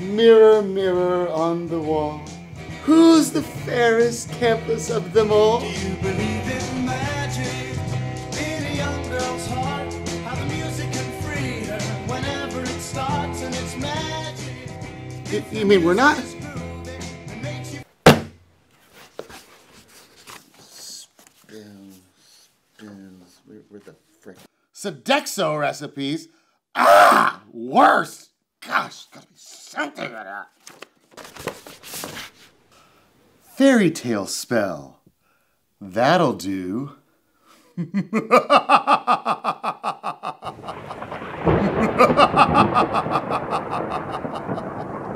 Mirror, mirror on the wall, who's the fairest campus of them all? Do you believe in magic in a young girl's heart? How the music can free her whenever it starts and it's magic. You, you mean we're not? It's groovy and makes you Spins, spins. Where, where the frick? Sodexo recipes? Ah, worse. Gosh, gotta be something of that. Fairy tale spell. That'll do.